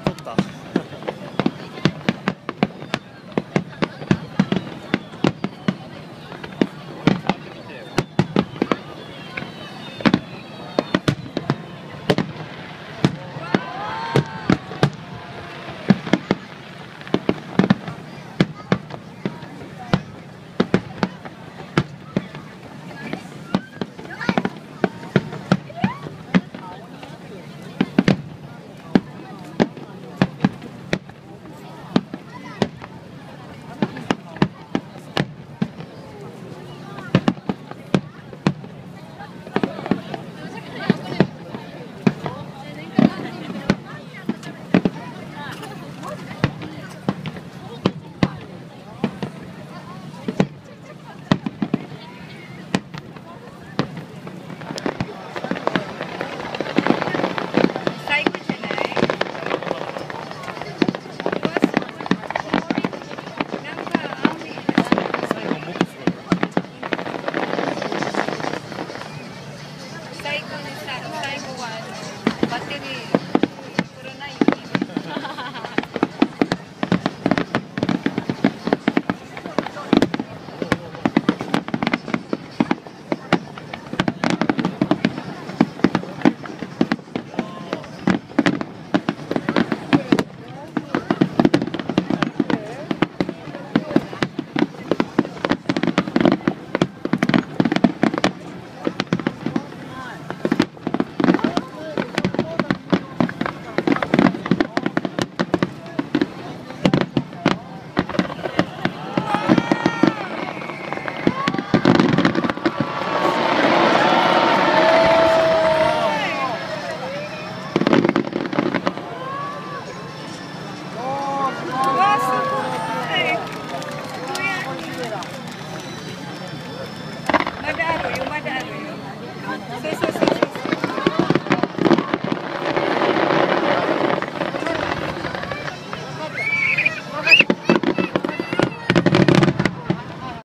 取った。